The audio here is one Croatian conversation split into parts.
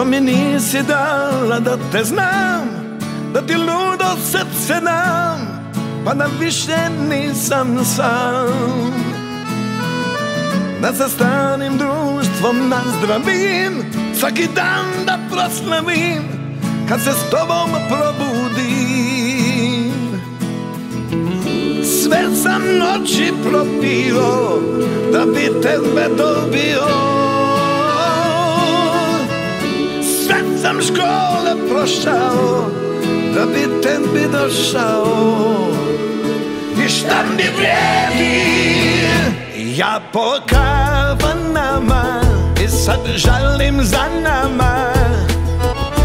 Što mi nisi dala da te znam Da ti ludo srce dam Pa da više nisam sam. Da se stanim društvom na zdravim Svaki dan da proslavim Kad se s tobom probudim. Sve sam noći propio Da bi tebe dobio. sam škole prošao Da bi tebi došao. I šta mi vredi Ja po kavanama I sad žalim za nama.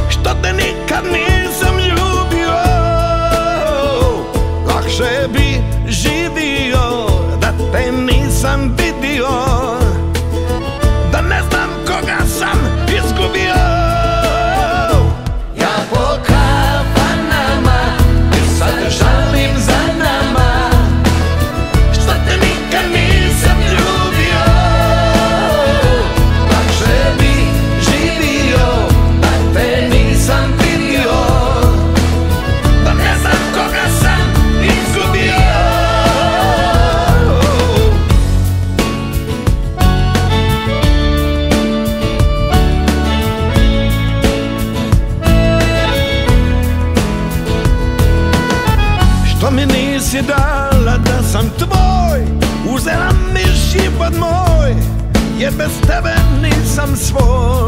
Što te nikad nisam ljubio? Lakše bi živio Da te nisam vidio. some swore.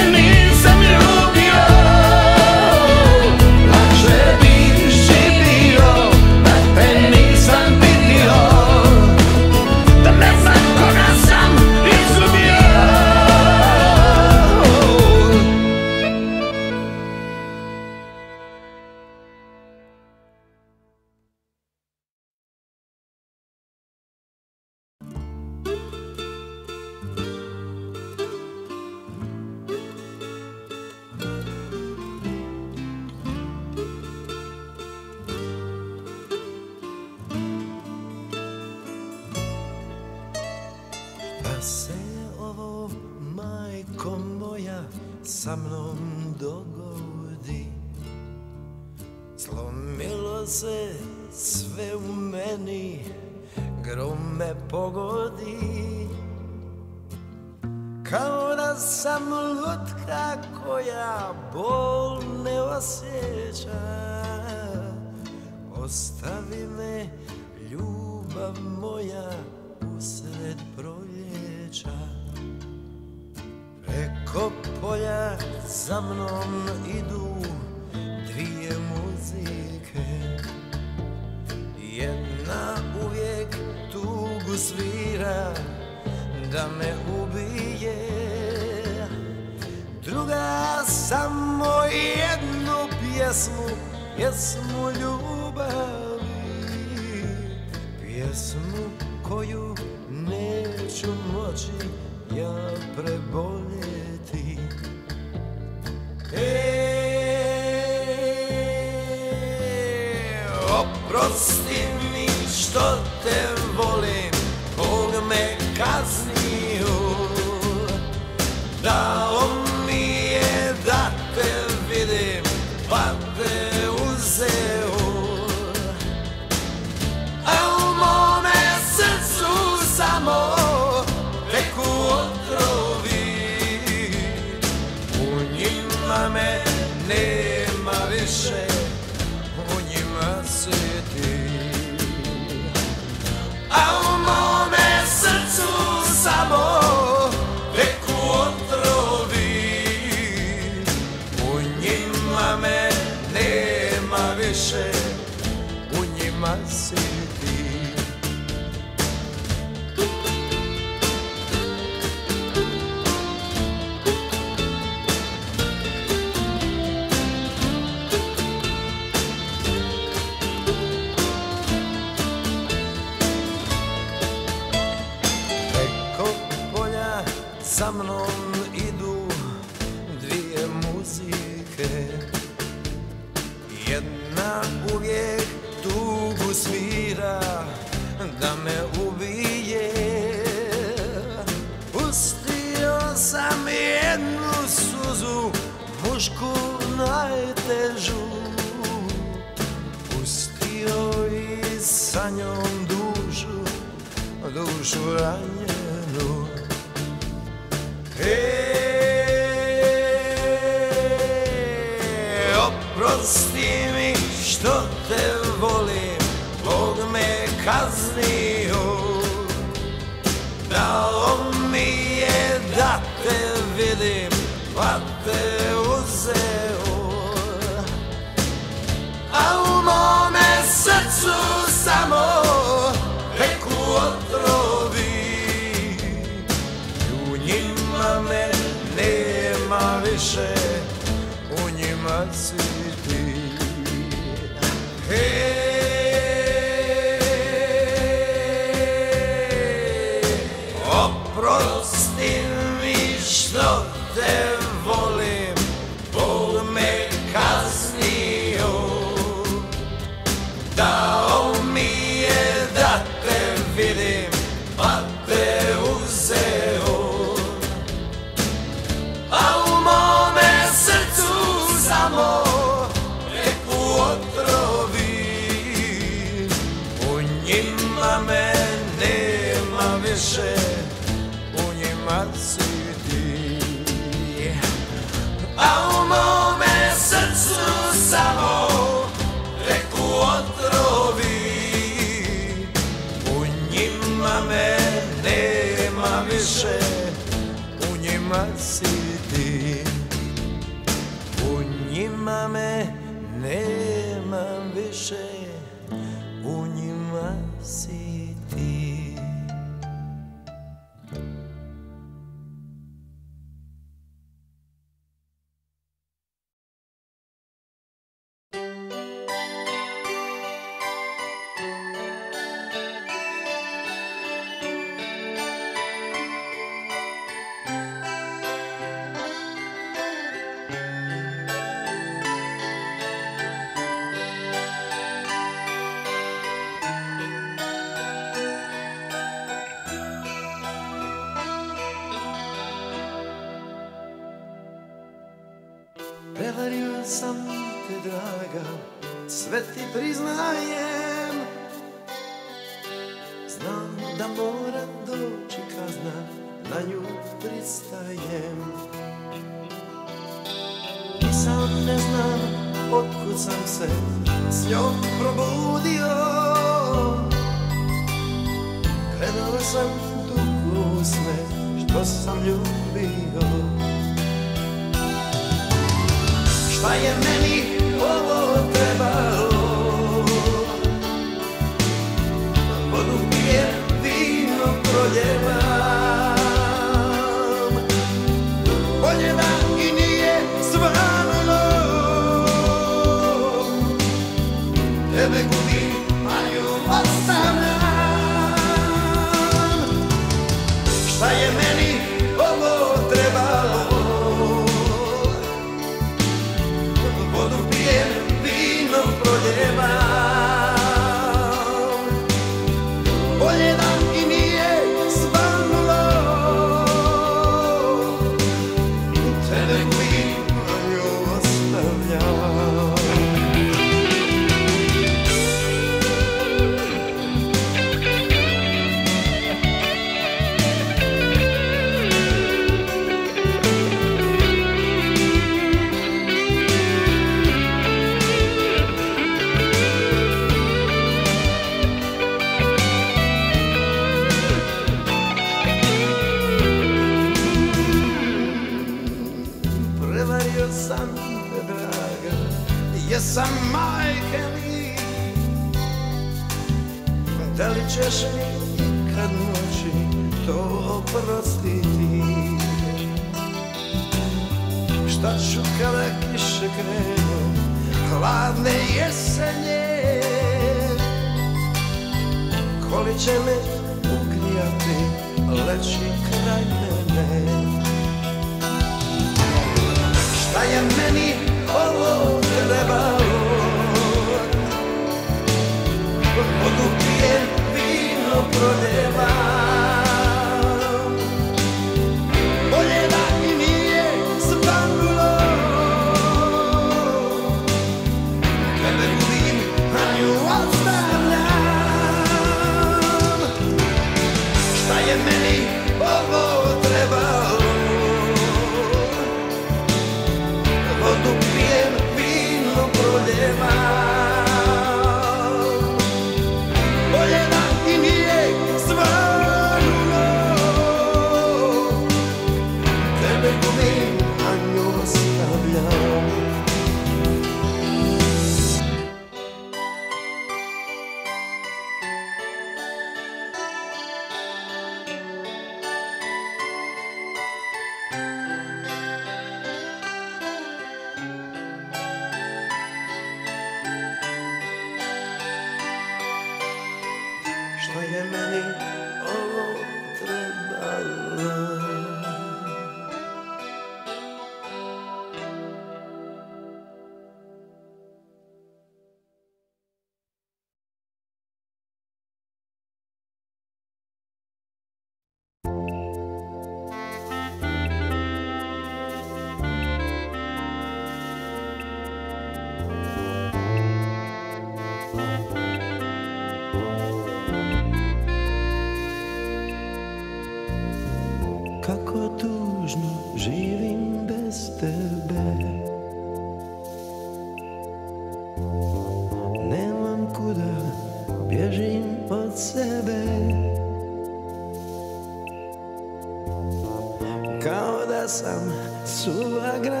Sam suva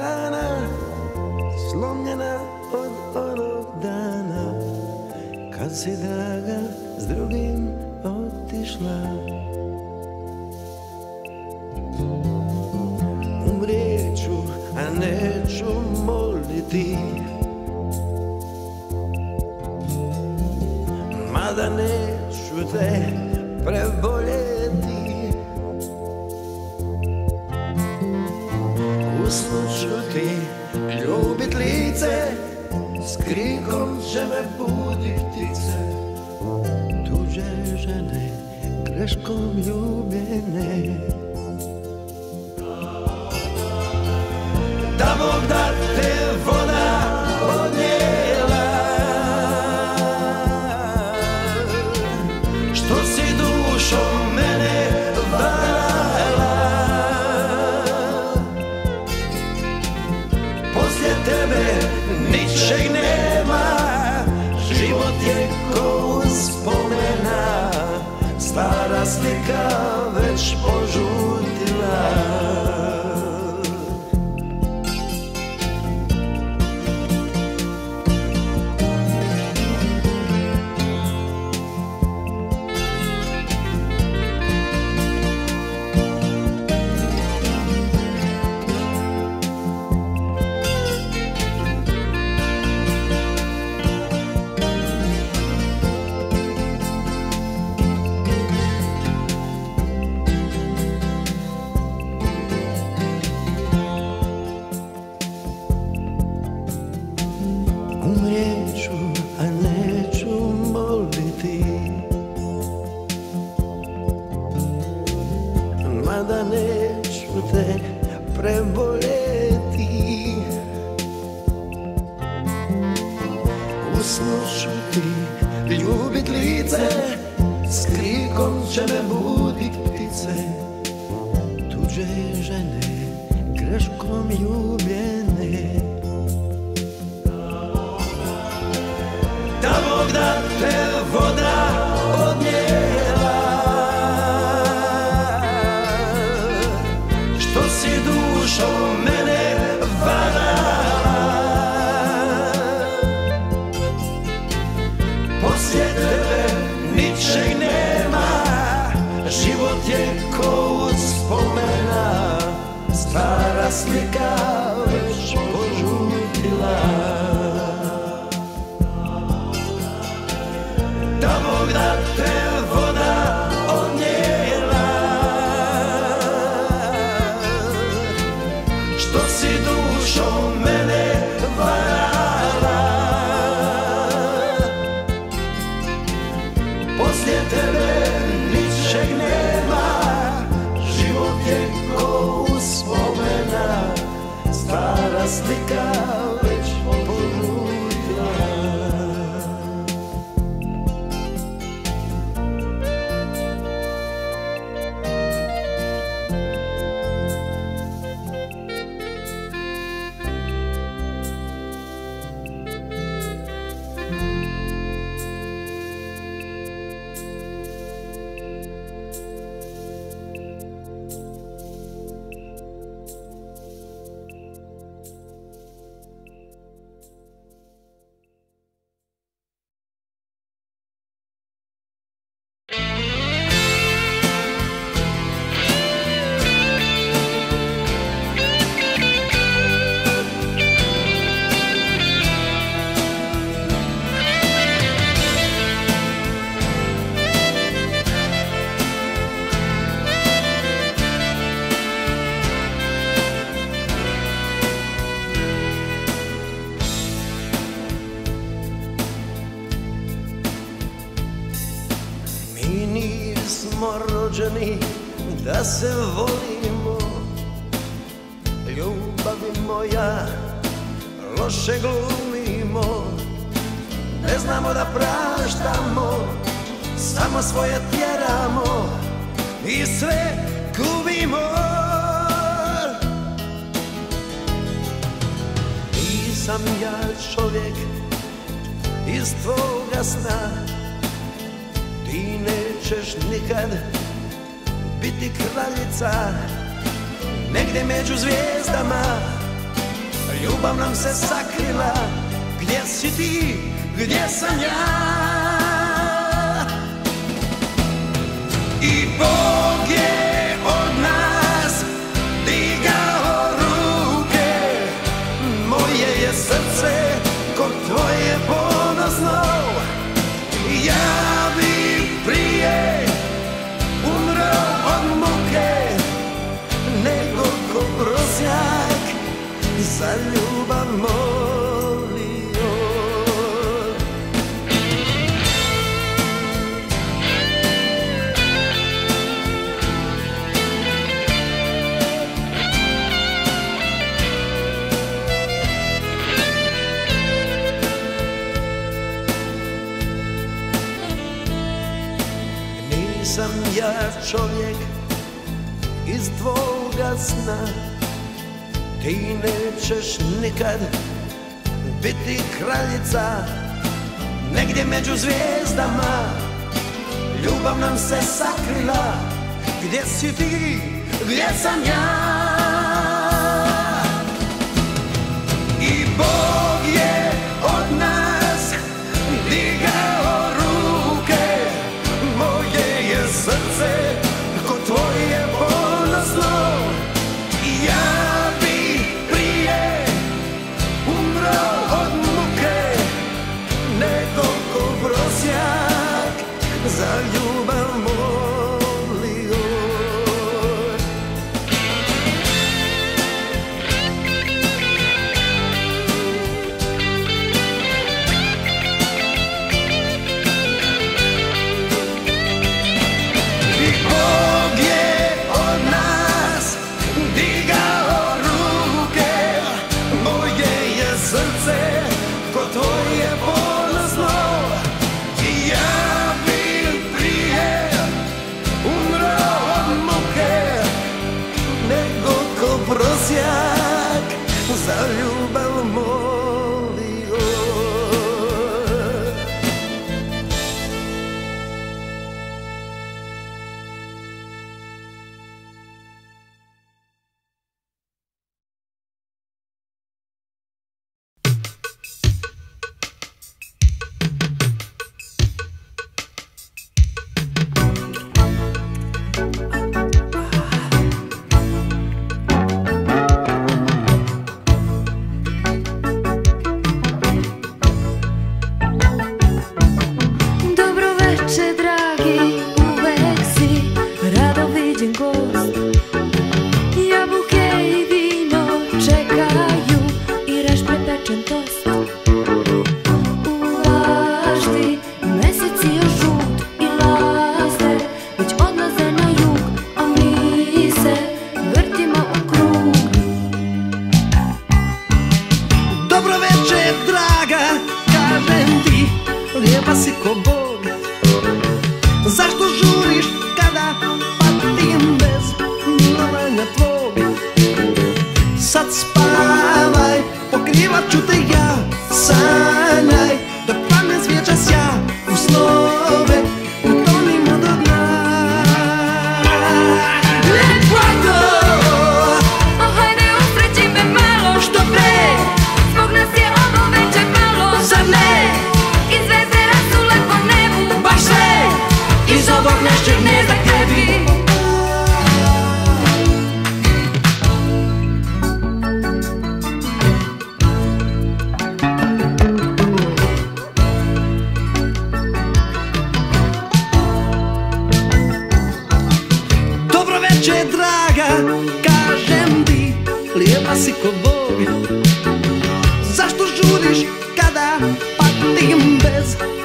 good. nismo rođeni da se volimo. Ljubavi moja, loše glumimo. Ne znamo da praštamo, samo svoje tjeramo I sve gubimo. Nisam ja čovjek iz tvoga sna nećeš nikad biti kraljica. Negdje među zvijezdama Ljubav nam se sakrila. Gdje si ti, gdje sam ja? I Bog je za ljubav molio Nisam ja čovjek iz tvoga sna. Ti nećeš nikad biti kraljica Negdje među zvijezdama. Ljubav nam se sakrila Gdje si ti, gdje sam ja? I Bog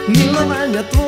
milowania Twoje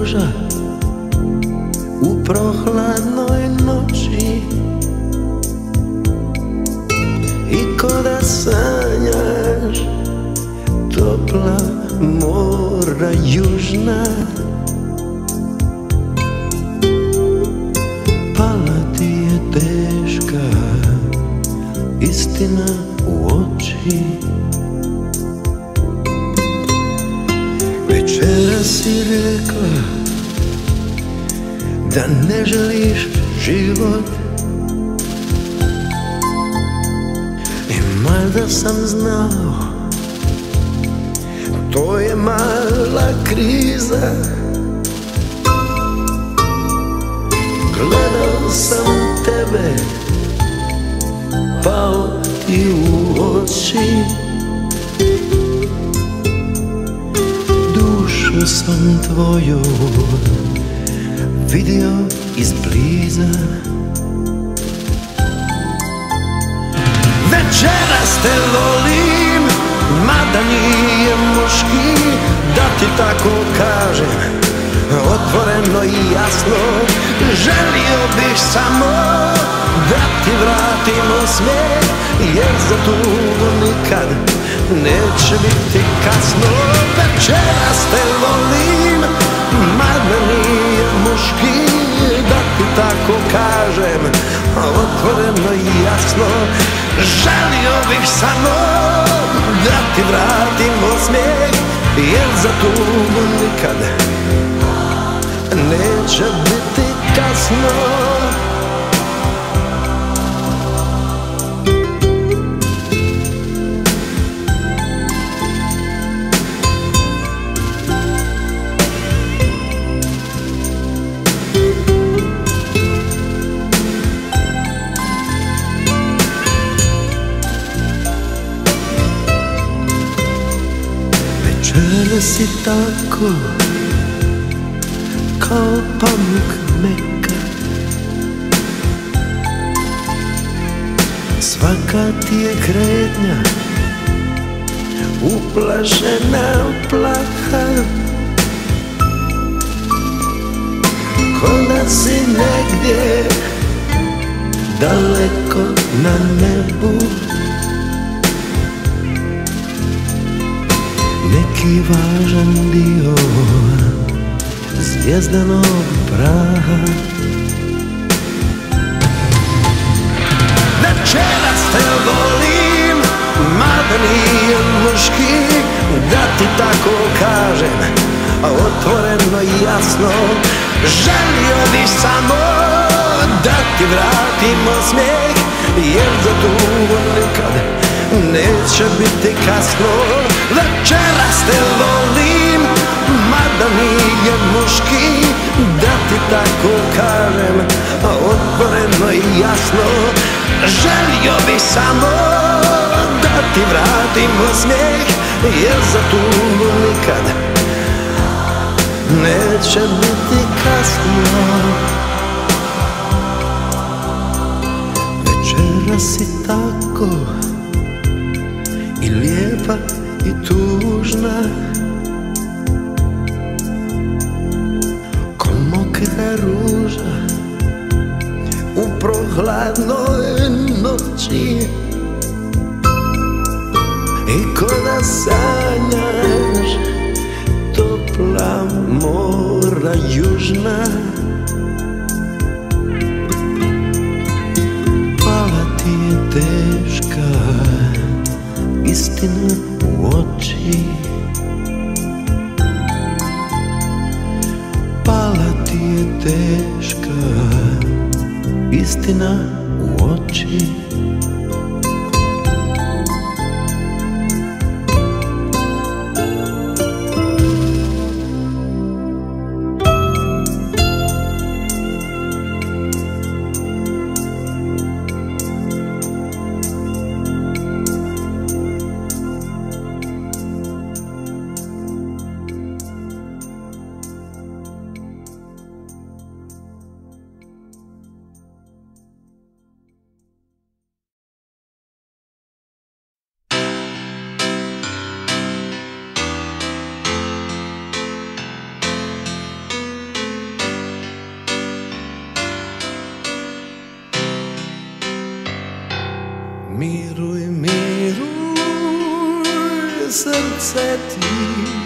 ruža u prohladnoj noći. I ko da sanjaš topla mora južna. Pala ti je teška istina u oči. Večera si rekla da ne želiš život. I mada sam znao to je mala kriza. Gledao sam tebe Pao ti u oči. Dušu sam tvoju Vidio izbliza. Večeras te volim Mada nije muški Da ti tako kažem Otvoreno i jasno. Želio bih samo Da ti vratim osmijeh Jer za tugu nikad Neće biti kasno. Večeras te volim Mada nije muški Da ti tako kažem Otvoreno i jasno. Želio bih samo Da ti vratim osmijeh Jer za tugu nikad neće biti kasno Večera si tako kao pamuk meka Svaka ti je kretnja uplašena plaha. Ko da si negdje daleko na nebu Neki važan dio zvijezdanog praha. Večeras te volim, mada nije muški Da ti tako kažem, otvoreno i jasno Želio bih samo Da ti vratimo smijeh Jer za tu nikad Neće biti kasno Večeras te volim Mada nije muški Da ti tako kažem Otvoreno i jasno Želio bi samo Da ti vratimo smijeh Jer za tu nikad Neće biti kasno. Večera si tako I lijepa i tužna. Ko mokra ruža U prohladnoj noći. I ko da sanjaš Topla mora južna. Pala ti je teška Istina u oči. Pala ti je teška Istina u oči Miruj, miruj, srce ti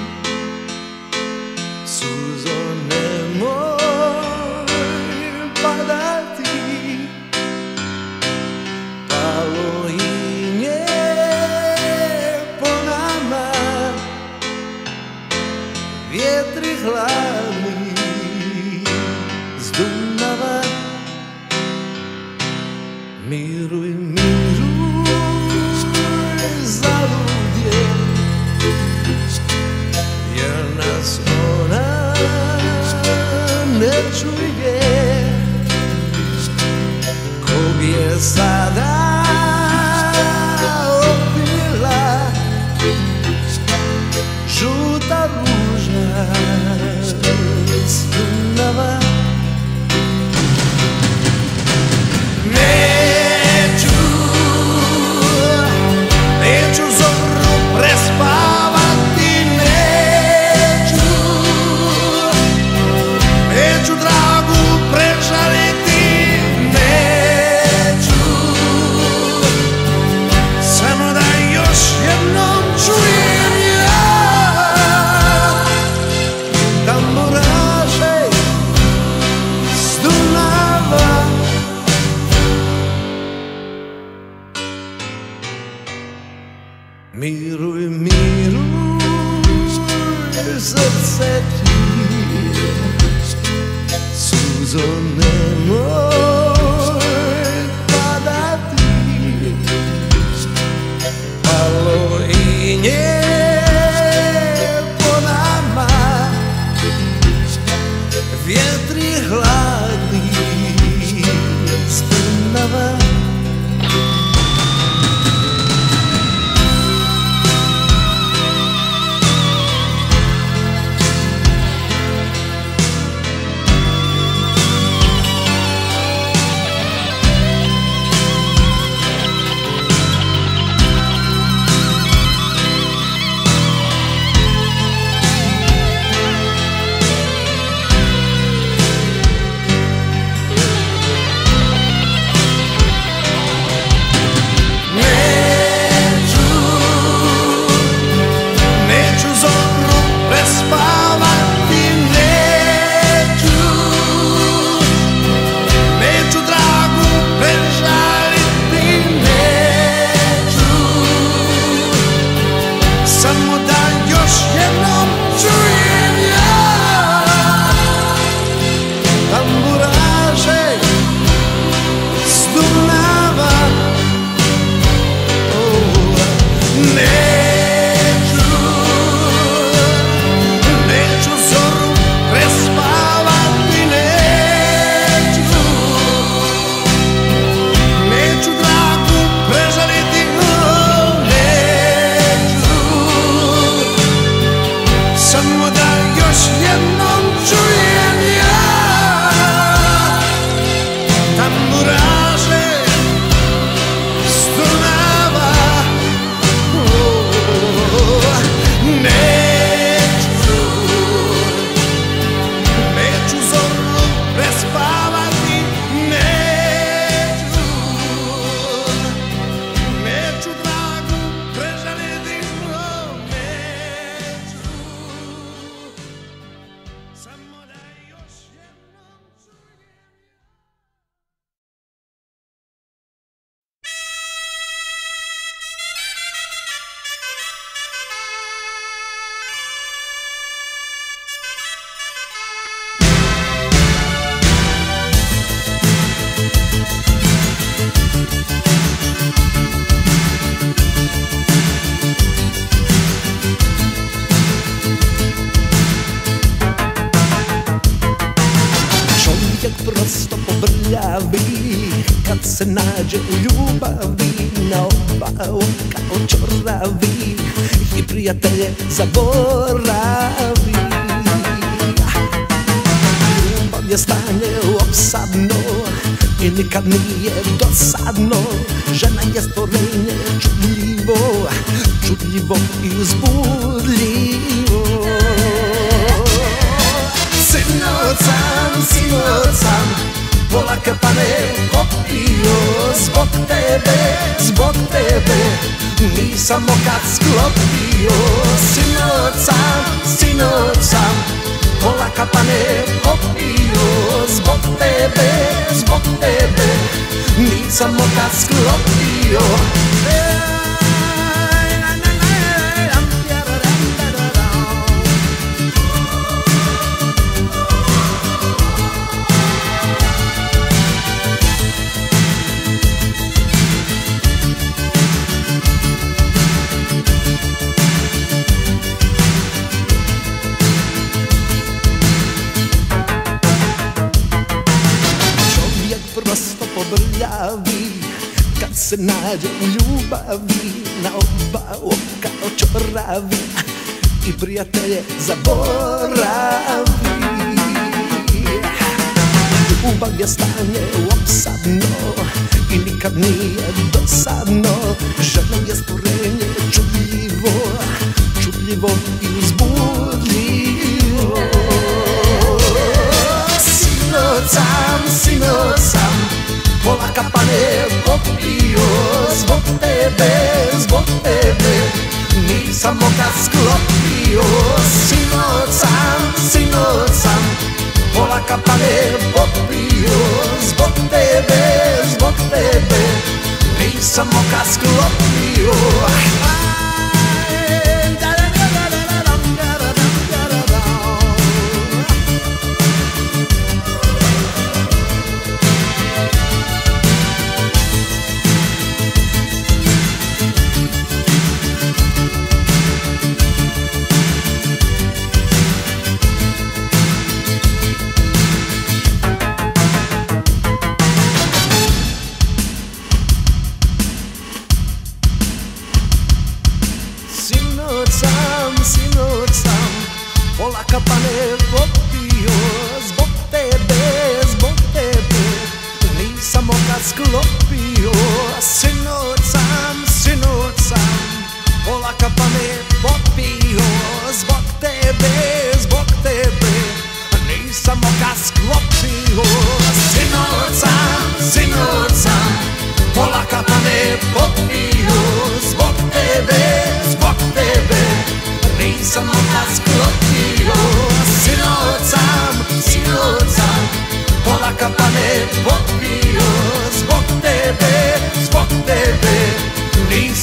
Zbog tebe, zbog tebe Nisam okad sklopio. Sinoć sam, sinoć sam Pola kapane popio. Zbog tebe, zbog tebe Nisam okad sklopio. Čovjek se nađe u ljubavi Na oba oka očoravi I prijatelje zaboravi. Ljubav je stanje opsadno I nikad nije dosadno. Žena je stvorenje čudljivo Čudljivo i uzbudljivo. Sinoć sam, sinoć sam Pola kapane popio Zbog tebe, zbog tebe. Nisam oka sklopio Sinoć sam, sinoć sam Pola kapane popio Zbog tebe, zbog tebe. Nisam oka sklopio. Sinoć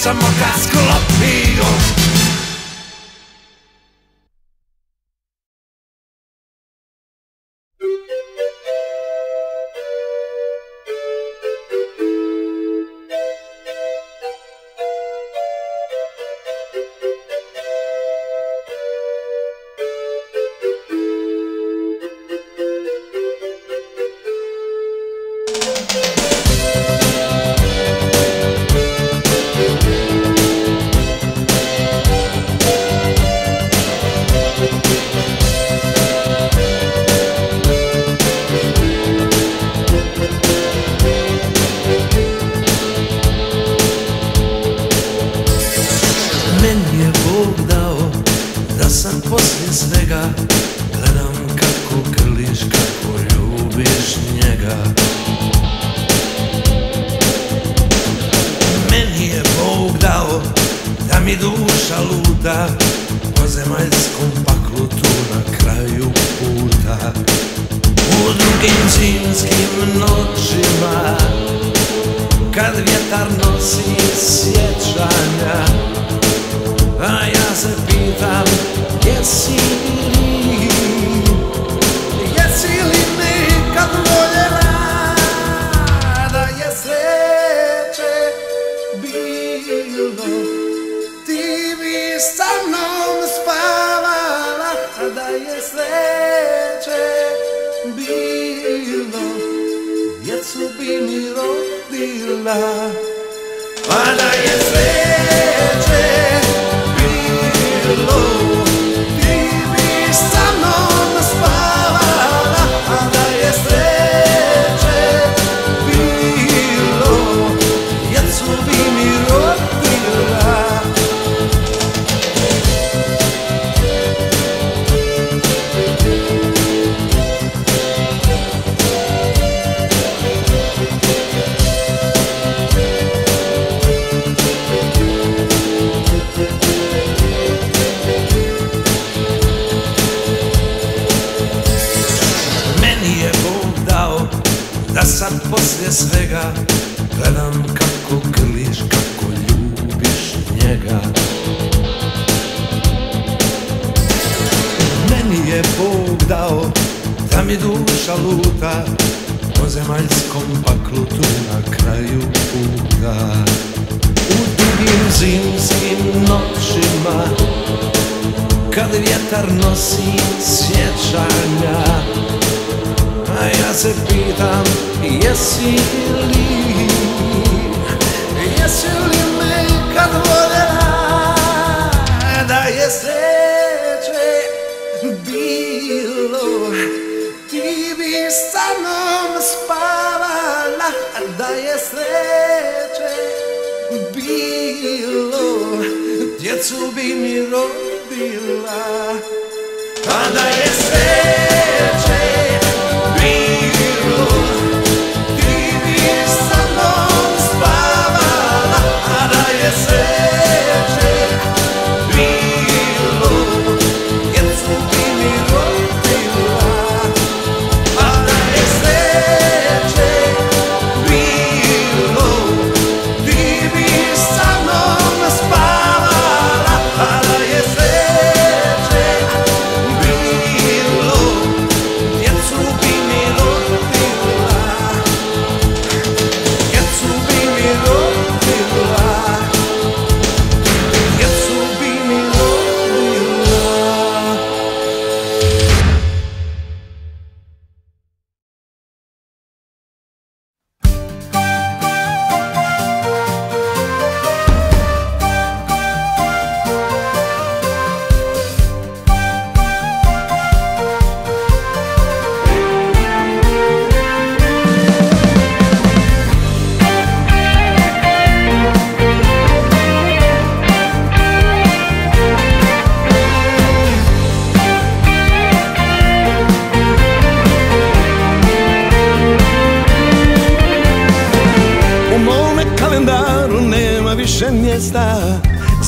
Nisam oka sklopio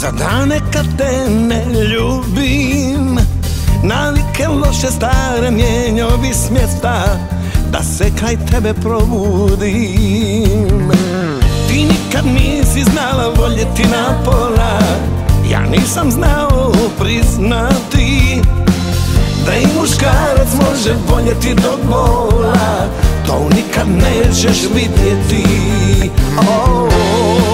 Za dane kad te ne ljubim Navike loše stare mijenjao bi s mjesta Da se kraj tebe probudim. Ti nikad nisi znala voljeti na pola Ja nisam znao priznati da i muškarac može voljeti do bola. To nikad nećeš vidjeti. Oh,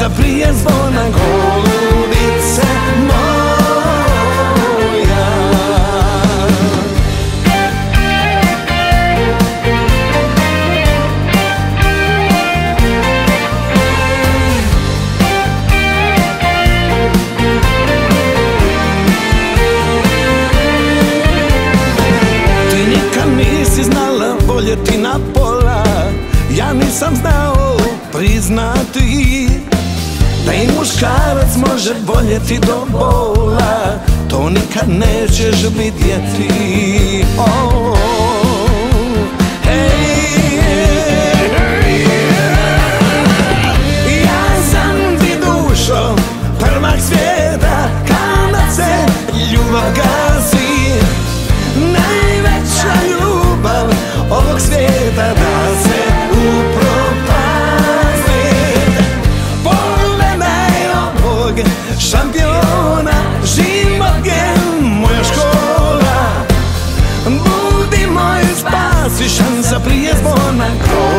šansa prije zvona Golubice moja. Ti nikad nisi znala voljeti na pola Ja nisam znao priznati Da i muškarac može voljeti do bola. To nikad nećeš vidjeti oh, hej, Ja sam Najveća ljubav ovog svijeta Da my core.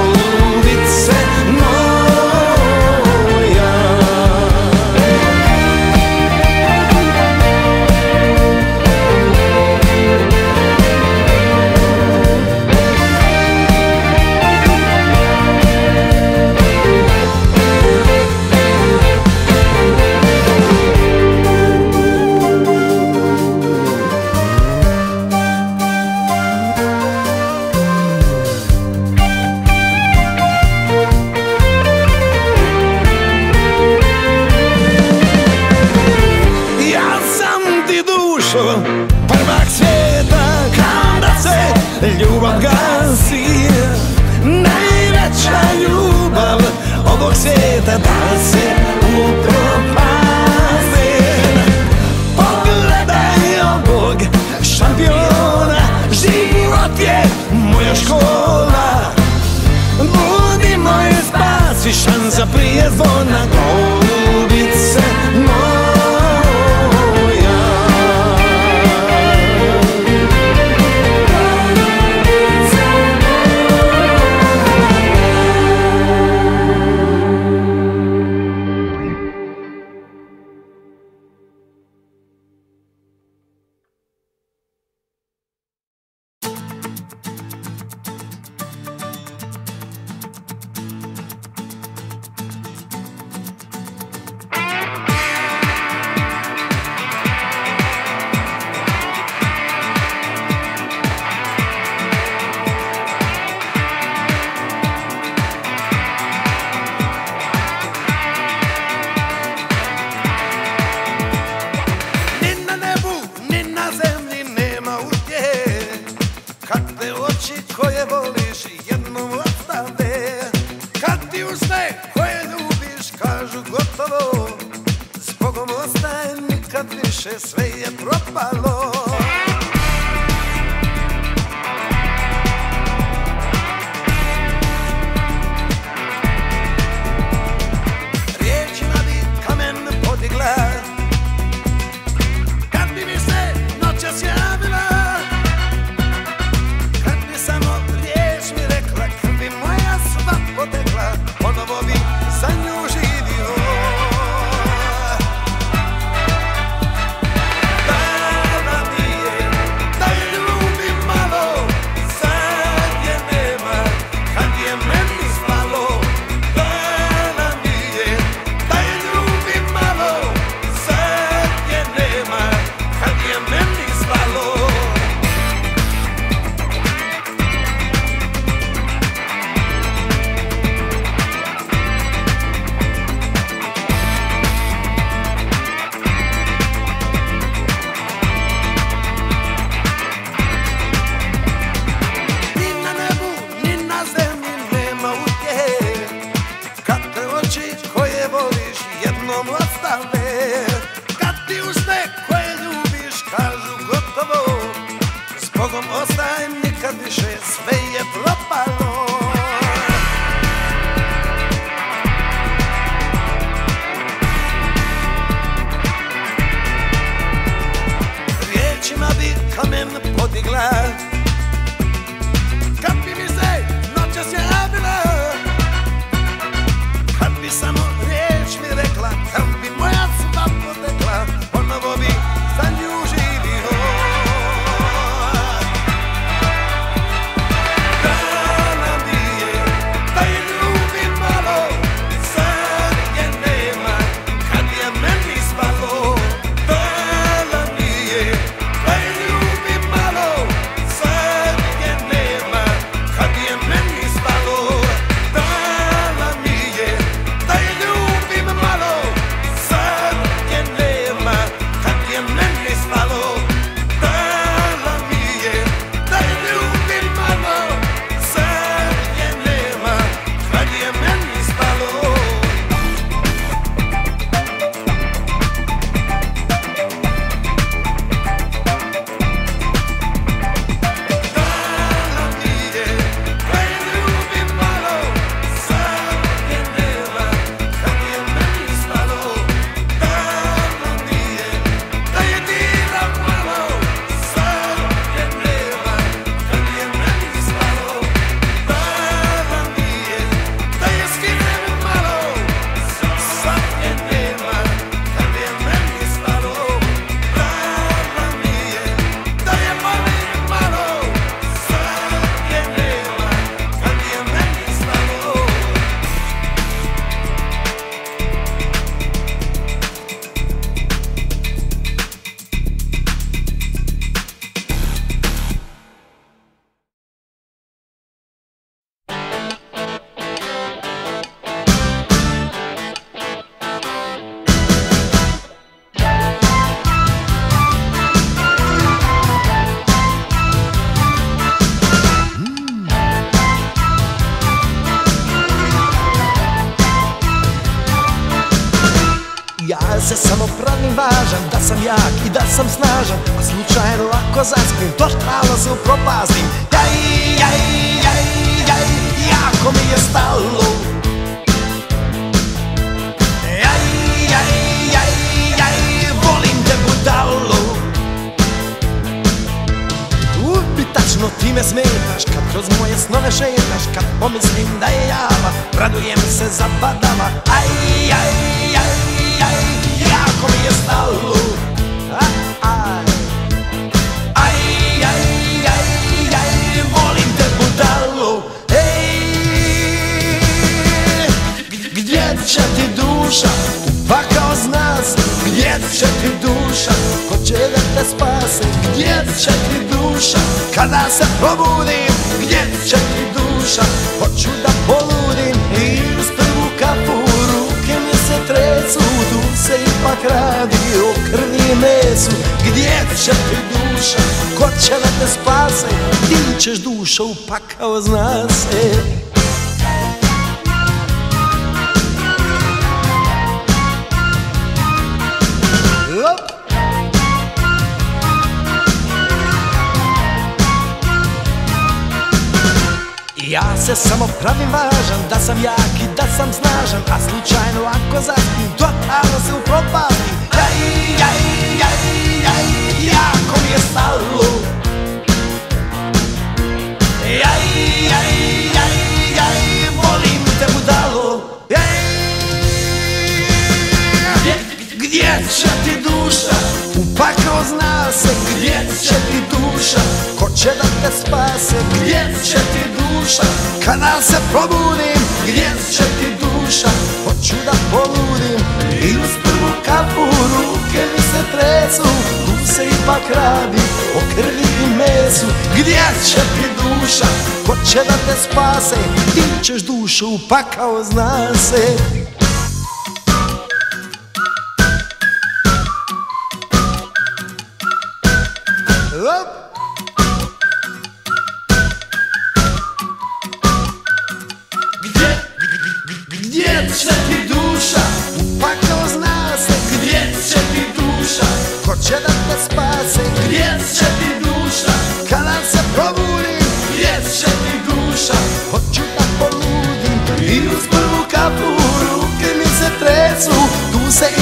će ti duša Ko će da te spase, gdje će ti duša? Kada se probudim, gdje će ti duša? Hoću da poludim i uz prvu kapu Ruke mi se tresu, tu se ipak radi O krvi i mesu, gdje će ti duša Ko će da te spase, ti ćeš dušu pa kao zna se.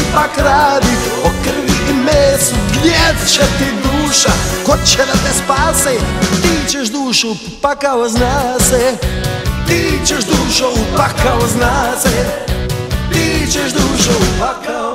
ipak radi. O krvi i mesu gdje će ti duša? Ko će da te spase? Ti ćeš dušu u pakao zna se. Ti ćeš dušu u pakao zna se. Ti ćeš dušu u pakao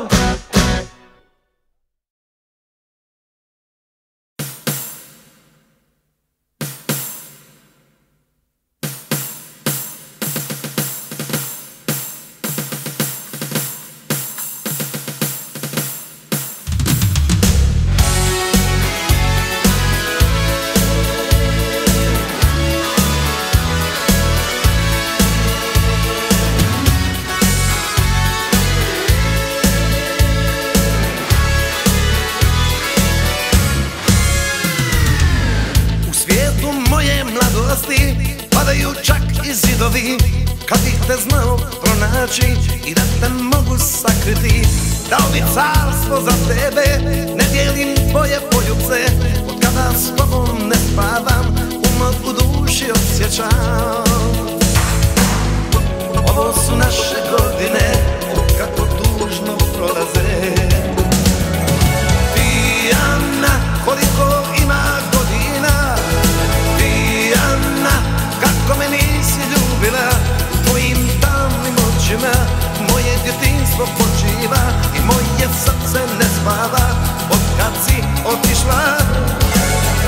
otišla.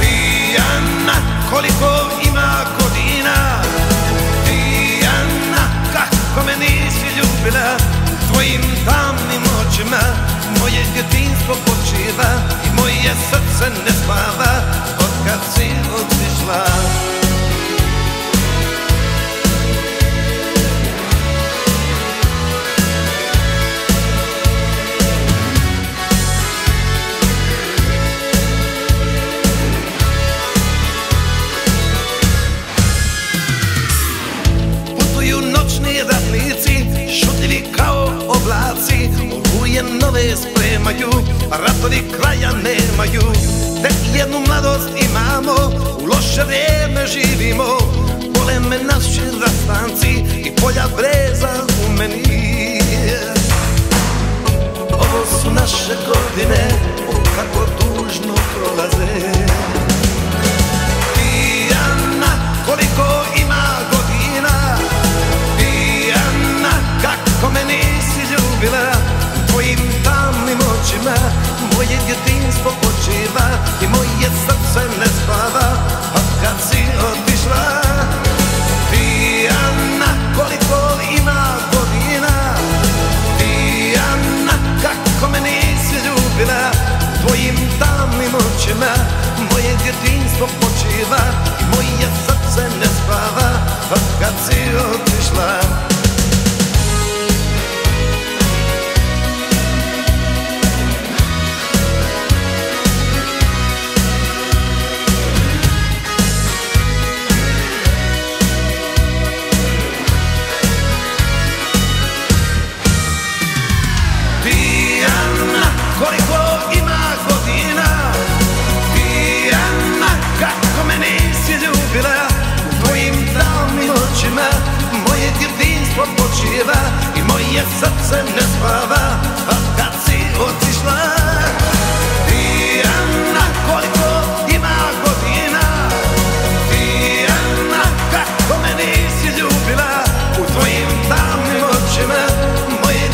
Pijana koliko ima godina? Pijana kako me nisi ljubila? Tvojim tamnim očima moje djetinstvo počiva I moje srce ne spava od kad si otišla. Ni kraja nemaju. Tek jednu mladost imamo, u loše vrijeme živimo. Vole me naši rastanci i polja breza u meni. Ovo su naše godine, o kako tužno prolaze. Dijana, koliko ima godina? Kako me nisi ljubila? Tvojim tamnim očima Moje djetinstvo počiva I moje srce ne spava A kad si otišla Dijana, koliko ima godina Dijana, kako me nisi ljubila tvojim tamnim očima Moje djetinstvo počiva I moje srce ne spava kad si otišla srce ne spava A kad si otišla koliko ima godina. Kako ljubila U tvojim tamnim očima Moje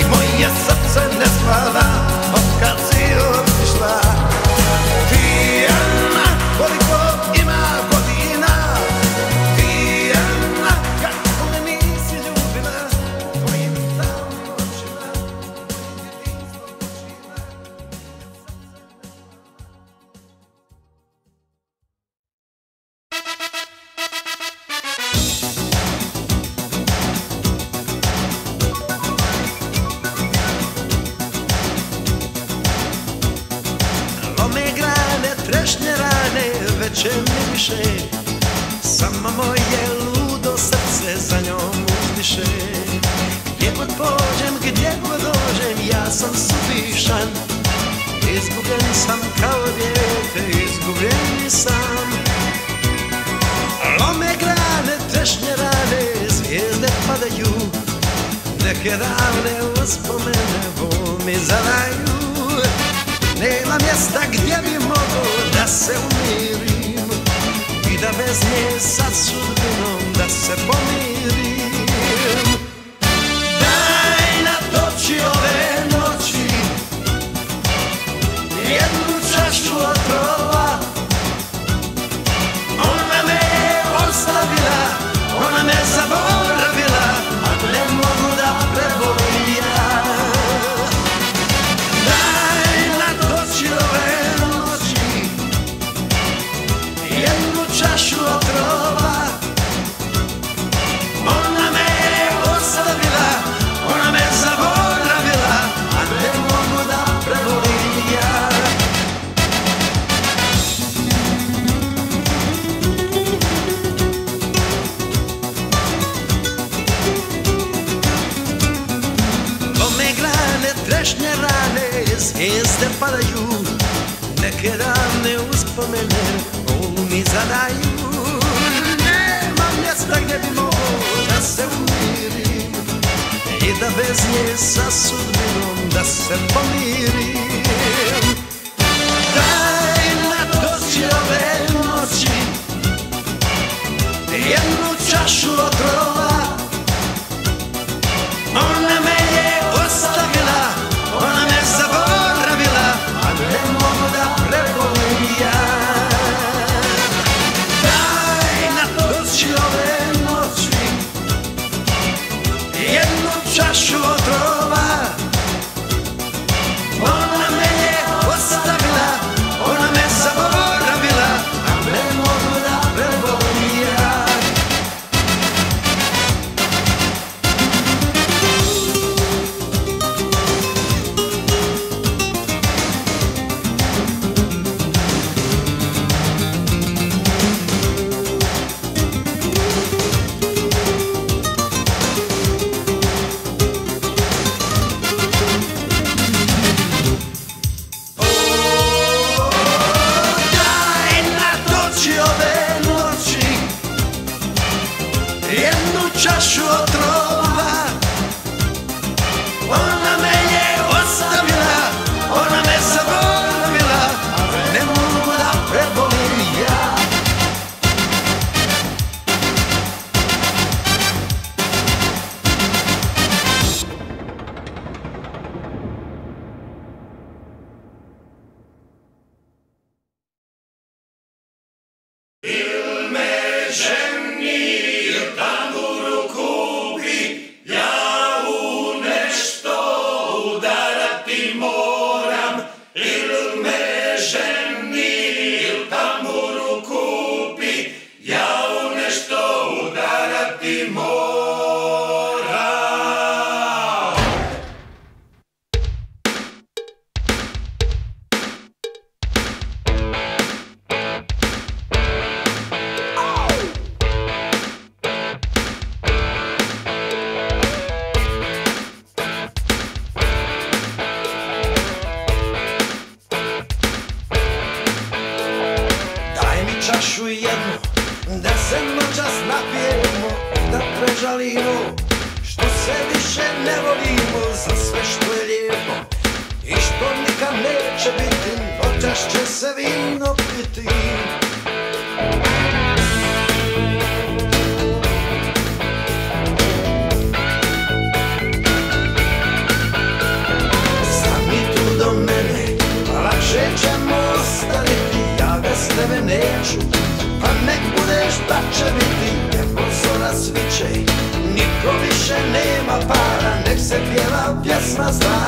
I moje srce ne spava give up, yes, my I?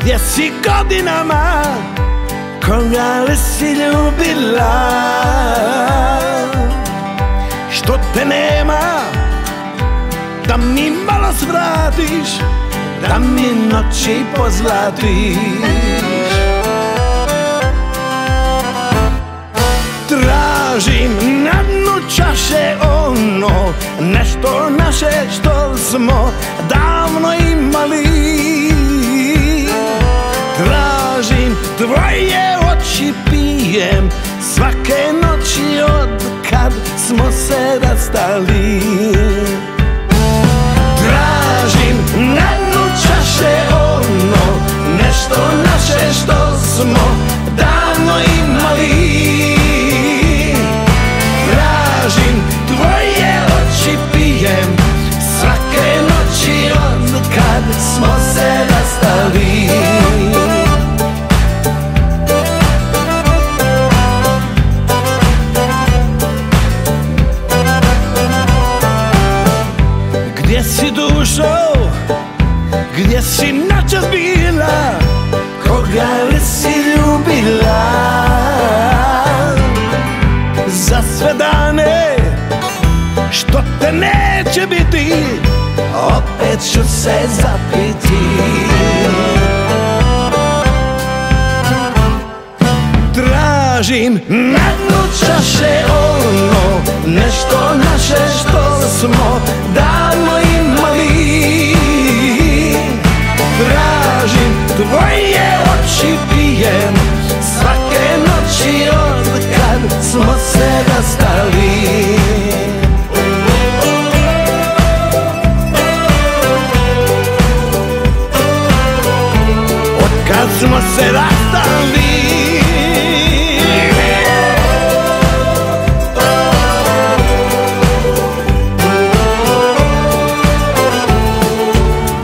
Gdje si godinama Koga li si ljubila. Što te nema Da mi malo svratiš Da mi noći pozlatiš. Tražim na dnu čaše ono Nešto naše što smo davno imali. Tvoje oči pijem svake noći od kad smo se rastali. Tražim na dnu čaše ono nešto naše što smo davno imali. Tražim tvoje oči pijem svake noći od kad smo se neće biti Opet ću se zapiti. Tražim na dnu čaše ono Nešto naše što smo davno imali. Tražim tvoje oči pijem Svake noći od kad smo se rastali. serás tan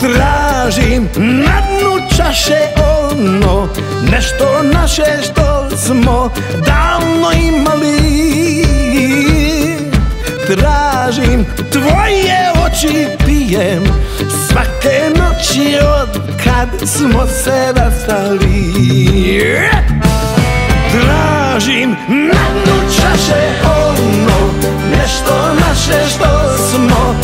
Tražim na dnu čaše ono Nešto naše što smo davno imali. Tražim tvoje oči pijem Svake noći od kad smo se rastali. Tražim na dnu čaše ono Nešto naše što smo